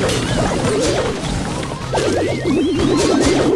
Let's go.